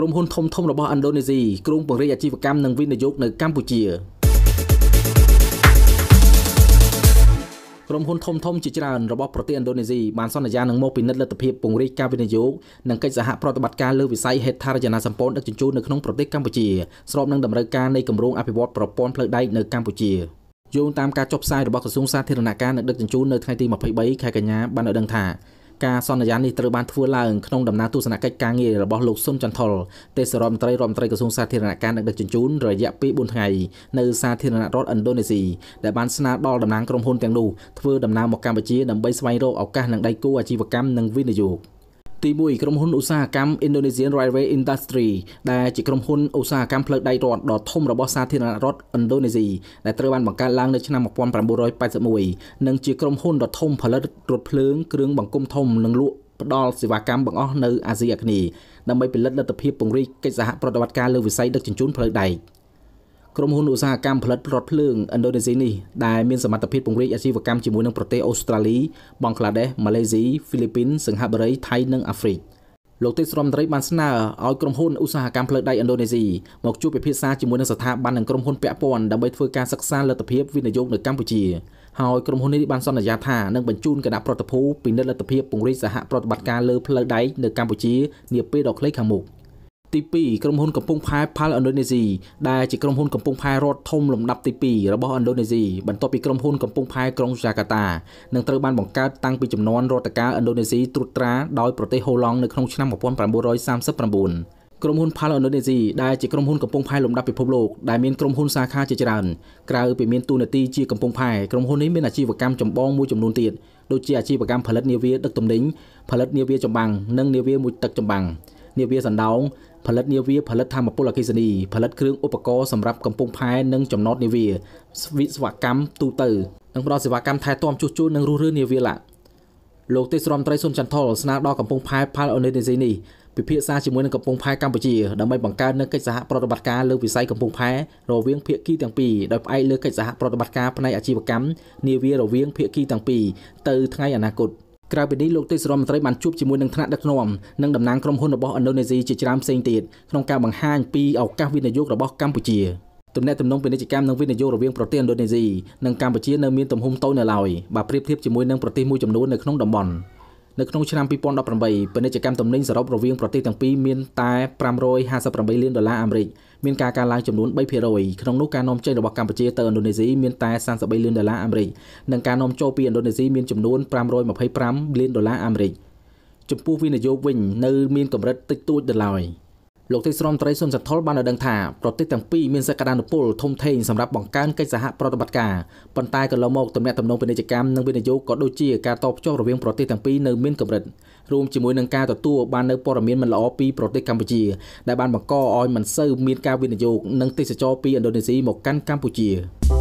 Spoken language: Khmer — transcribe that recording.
ក្រុមហ៊ុនធំធំរបស់ឥណ្ឌូនេស៊ីគ្រោងពង្រីកអាជីវកម្មនិងវិនិយោគនៅកម្ពុជាក្រុមហ៊ុនធំធំជាច្រើនរបស់ប្រទេសឥណ្ឌូនេស៊ីបានសន្យានឹងមកពិនិត្យលទ្ធភាពពង្រីកការវិនិយោគនិងកិច្ចសហប្រតិបត្តិការលើវិស័យហេដ្ឋារចនាសម្ព័ន្ធដឹកជញ្ជូននៅក្នុងប្រទេសកម្ពុជាស្របនឹងតម្រូវការនៃគម្រោងអភិវឌ្ឍប្រព័ន្ធផ្លូវដែកនៅកម្ពុជាយោងតាមការចុះផ្សាយរបស់ក្រសួងសាធារណការនិងដឹកជញ្ជូននៅថ្ងៃទី23ខែកញ្ញាបានឲ្យដឹងថា ការសន្យានេះត្រូវបានធ្វើឡើងក្នុងដំណើរទស្សនកិច្ចការងាររបស់លោកស៊ុនចន្ទថុលទេសរដ្ឋមន្ត្រីរដ្ឋមន្ត្រីក្រសួងសាធារណការនិងដឹកជញ្ជូនរយៈពេល4ថ្ងៃនៅសាធារណរដ្ឋឥណ្ឌូនេស៊ីដែលបានស្នើដល់តំណាងក្រុមហ៊ុនទាំងនោះធ្វើដំណើរមកកម្ពុជាដើម្បីស្វែងរកឱកាសនិងដៃគូអាជីវកម្មនិងវិនិយោគ ទី1ក្រុមហ៊ុនឧស្សាហកម្ម Indonesian Railway Industry ដែលជាក្រុមហ៊ុនឧស្សាហកម្មផ្លូវដែករដ្ឋដ៏ធំរបស់សាធារណរដ្ឋឥណ្ឌូនេស៊ីដែលត្រូវបានបង្កើតឡើងនៅឆ្នាំ1981និងជាក្រុមហ៊ុនដ៏ធំផលិតរថភ្លើងគ្រឿងបង្គុំធំនិងលក់ផ្ដល់សេវាកម្មបង្អស់នៅអាស៊ីអាគ្នេយ៍ដើម្បីផលិតលទ្ធភាពពង្រីកកិច្ចសហប្រតិបត្តិការលើវិស័យដឹកជញ្ជូនផ្លូវដែក។ ក្រុមហ៊ុនឧស្សាហកម្មផលិតរថភ្លើងឥណ្ឌូនេស៊ីនេះដែលមានសមត្ថភាពពង្រីកអាជីវកម្មជាមួយនឹងប្រទេសអូស្ត្រាលីបង់ក្លាដេសម៉ាឡេស៊ីហ្វីលីពីនសិង្ហបុរីថៃនិងអាហ្វ្រិកលោកទេសរដ្ឋមន្ត្រីបានស្នើឲ្យក្រុមហ៊ុនឧស្សាហកម្មផ្លូវដែកឥណ្ឌូនេស៊ីមកជួបពិភាក្សាជាមួយនឹងស្ថាប័ននិងក្រុមហ៊ុនពាក់ព័ន្ធដើម្បីធ្វើការសិក្សាលទ្ធភាពវិនិយោគនៅកម្ពុជាហើយក្រុមហ៊ុននេះបានសន្យាថានឹងបញ្ជូនគណៈប្រតិភូពិនិត្យលទ្ធភាពពង្រីកសហប្រតិបត្តិការលើផ្លូវដែកនៅកម្ពុជានាពេលដ៏ខ្លីខាងមុខ។ ទី2ក្រុមហ៊ុនកំពង់ផែផាល់ឥណ្ឌូនេស៊ីដែលជាក្រុមហ៊ុនកំពង់ផែរដ្ឋធំលំដាប់ទី2របស់ឥណ្ឌូនេស៊ីបន្ទាប់ពីក្រុមហ៊ុនកំពង់ផែក្រុងយ៉ាកាតានឹងត្រូវបានបង្កើតតាំងពីចំនួនរដ្ឋការឥណ្ឌូនេស៊ីត្រួតត្រាដោយប្រទេសហូឡង់នៅក្នុងឆ្នាំ1939ក្រុមហ៊ុន Pal Indonesia ដែលជាក្រុមហ៊ុនកំពង់ផែលំដាប់ពិភពលោកដែលមានក្រុមហ៊ុនសាខាជាច្រើនក្រៅពីមានតួនាទីជាកំពង់ផែក្រុមហ៊ុននេះមានអាជីវកម្មចម្បងមួយចំនួនទៀតដូចជាអាជីវកម្មផលិតនាវាដឹកទំនិញផលិតនាវាចម្បាំងនិងនាវាមួយទឹកចម្បាំង នាវាសណ្ដោងផលិតនាវាផលិតធម្មពលអគ្គិសនីផលិតគ្រឿងឧបករណ៍សម្រាប់កំពង់ផែនិងចំណតនាវាវិស្វកម្មទូទៅនិងផ្ដល់សេវាកម្មថែទាំជួសជុលនិងរុះរើនាវាឡាលោកទេសរដ្ឋមន្ត្រីសុនចន្ទថុលស្នើដល់កំពង់ផែផាល់អូនេនេស៊ីនេះពិភាក្សាជាមួយនឹងកំពង់ផែកម្ពុជាដើម្បីបង្កើននូវកិច្ចសហប្រតិបត្តិការលើវិស័យកំពង់ផែរវាងភាគីទាំងពីរដោយផ្អែកលើកិច្ចសហប្រតិបត្តិការផ្នែកអាជីវកម្មនាវារវាងភាគីទាំងពីរទៅថ្ងៃអនាគត។ ក្រៅពីនេះលោកទេសរដ្ឋមន្ត្រីបានជួបជាមួយនឹងថ្នាក់ដឹកនាំនិងតំណាងក្រុមហ៊ុនរបស់ឥណ្ឌូនេស៊ីជាច្រើនផ្សេងទៀតក្នុងការបង្ហាញពីឱកាសវិនិយោគរបស់កម្ពុជាទំនាក់ទំនងពាណិជ្ជកម្មនិងវិនិយោគរវាងប្រទេសឥណ្ឌូនេស៊ីនិងកម្ពុជានៅមានទំហំតូចនៅឡើយបើប្រៀបធៀបជាមួយនឹងប្រទេសមួយចំនួននៅក្នុងតំបន់នៅក្នុងឆ្នាំ2018ពាណិជ្ជកម្មទំនិញសរុបរវាងប្រទេសទាំងពីរមានតែ558លានដុល្លារអាមេរិក មានការកើនឡើងចំនួន3%ក្នុងនោះការនាំចេញរបស់កម្ពុជាទៅឥណ្ឌូនេស៊ីមានតែ33លានដុល្លារអាមេរិកនិងការនាំចូលពីឥណ្ឌូនេស៊ីមានចំនួន525លានដុល្លារអាមេរិកចំពោះវិនិយោគវិញនៅមានកម្រិតតិចតួចដល់ឡើយ។ លោកទេសរដ្ឋមន្ត្រីសុនសន្ធុលបានឲ្យដឹងថាប្រទេសទាំងពីរមានសក្តានុពលធំធេងសម្រាប់បង្កើនកិច្ចសហប្រតិបត្តិការប៉ុន្តែកន្លងមកទំនាក់ទំនងពាណិជ្ជកម្មនិងវិនិយោគក៏ដូចជាការតបភ្ជាប់រវាងប្រទេសទាំងពីរនៅមានកម្រិតរួមជាមួយនឹងការទទួលបាននៅព័ត៌មានមិនល្អពីប្រទេសកម្ពុជាដែលបានបង្កឲ្យមិនសូវមានការវិនិយោគនិងទេសចរពីឥណ្ឌូនេស៊ីមកកាន់កម្ពុជា។